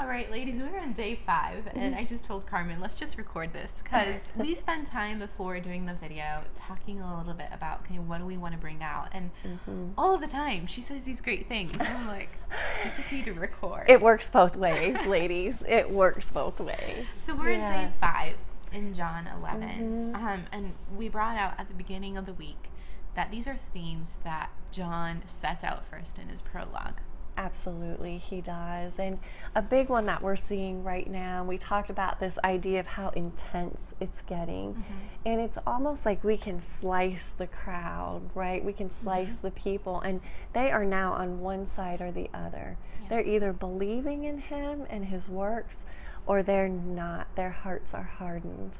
All right, ladies, we're on day five, and I just told Carmen, let's just record this because we spend time before doing the video talking a little bit about, okay, what do we want to bring out? And Mm-hmm. all of the time, she says these great things. And I'm like, I just need to record. It works both ways, ladies. It works both ways. so we're in Yeah. Mm-hmm. day five in John 11. Um, and we brought out at the beginning of the week that these are themes that John sets out first in his prologue. Absolutely, he does. And a big one that we're seeing right now, we talked about this idea of how intense it's getting. And it's almost like we can slice the crowd, right? We can slice the people, and they are now on one side or the other. Yeah. They're either believing in him and his works, or they're not. Their hearts are hardened.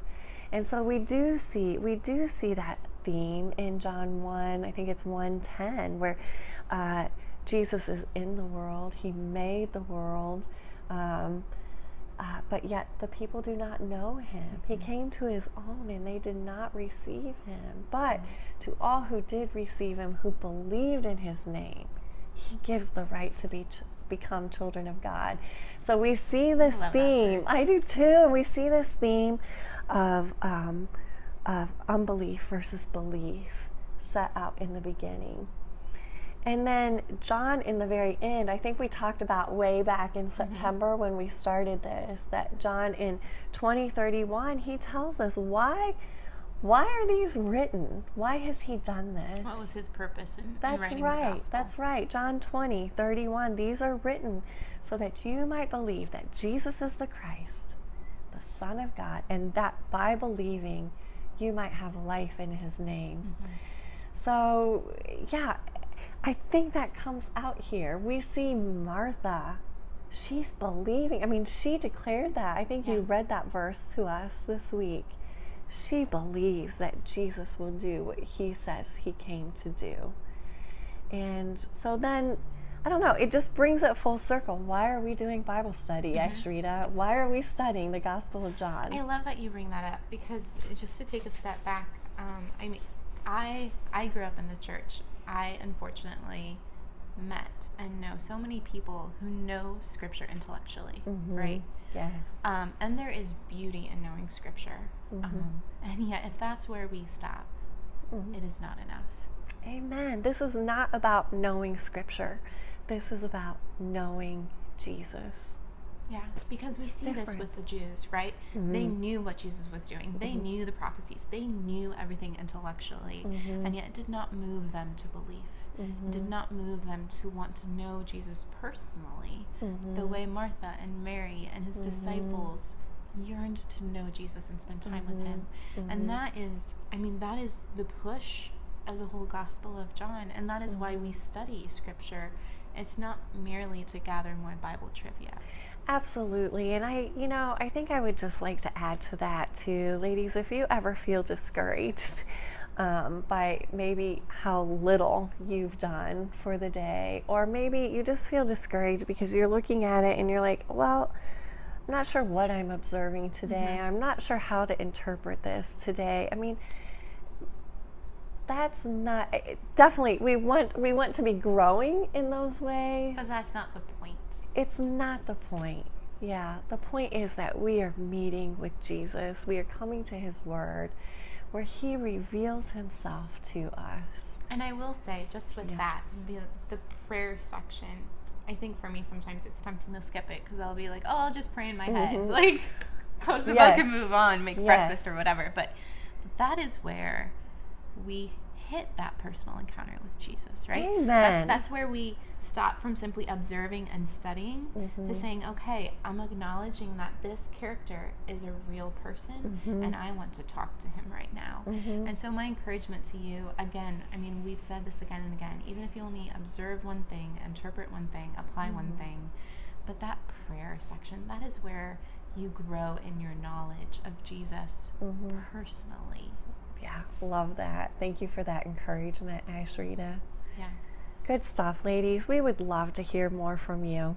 And so we do see we do see that theme in John 1, I think it's 110, where uh, Jesus is in the world, He made the world, um, uh, but yet the people do not know Him. He came to His own and they did not receive Him. But to all who did receive Him, who believed in His name, He gives the right to be. Ch- become children of God. So we see this that theme. I do too. We see this theme of um, of unbelief versus belief set out in the beginning. And then John, in the very end, I think we talked about way back in September when we started this, that John in 2031, he tells us why. Why are these written? Why has he done this? What was his purpose in, in That's writing the right. That's right. John 20, 31. These are written so that you might believe that Jesus is the Christ, the Son of God, and that by believing you might have life in his name. Mm-hmm. So, yeah, I think that comes out here. We see Martha. She's believing. I mean, she declared that. I think you read that verse to us this week. She believes that Jesus will do what he says he came to do. And so then, I don't know, it just brings it full circle. Why are we doing Bible study, Ashrita? Why are we studying the Gospel of John? I love that you bring that up because just to take a step back, um, I mean, I I grew up in the church. I unfortunately met and know so many people who know Scripture intellectually, right? Yes. Um, and there is beauty in knowing Scripture, um, and yet if that's where we stop, it is not enough. Amen. This is not about knowing Scripture. This is about knowing Jesus. Yeah, because we see this with the Jews, right? They mm-hmm. knew what Jesus was doing. They mm-hmm. knew the prophecies. They knew everything intellectually, mm-hmm. and yet it did not move them to belief. It did not move them to want to know Jesus personally, the way Martha and Mary and his disciples yearned to know Jesus and spend time with him. And that is, I mean, that is the push of the whole Gospel of John, and that is why we study Scripture. It's not merely to gather more Bible trivia. Absolutely. And I, you know, I think I would just like to add to that too. Ladies, if you ever feel discouraged um, by maybe how little you've done for the day, or maybe you just feel discouraged because you're looking at it and you're like, well, I'm not sure what I'm observing today. I'm not sure how to interpret this today. I mean, that's not definitely we want we want to be growing in those ways But that's not the. It's not the point. Yeah, the point is that we are meeting with Jesus. We are coming to his word where he reveals himself to us. And I will say, just with Yeah. that, the the prayer section. I think for me sometimes it's tempting to skip it because I'll be like, oh, I'll just pray in my head, Mhm. like close the Yes. book and move on, make Yes. breakfast or whatever. But that is where we hit that personal encounter with Jesus, right? That- Amen. that's where we stop from simply observing and studying Mm-hmm. to saying, okay, I'm acknowledging that this character is a real person Mm-hmm. and I want to talk to him right now. And so, my encouragement to you, again, I mean, we've said this again and again, even if you only observe one thing, interpret one thing, apply Mm-hmm. one thing, but that prayer section, that is where you grow in your knowledge of Jesus Mm-hmm. personally. Love that. Thank you for that encouragement, Ashrita. Yeah. Good stuff, ladies. We would love to hear more from you.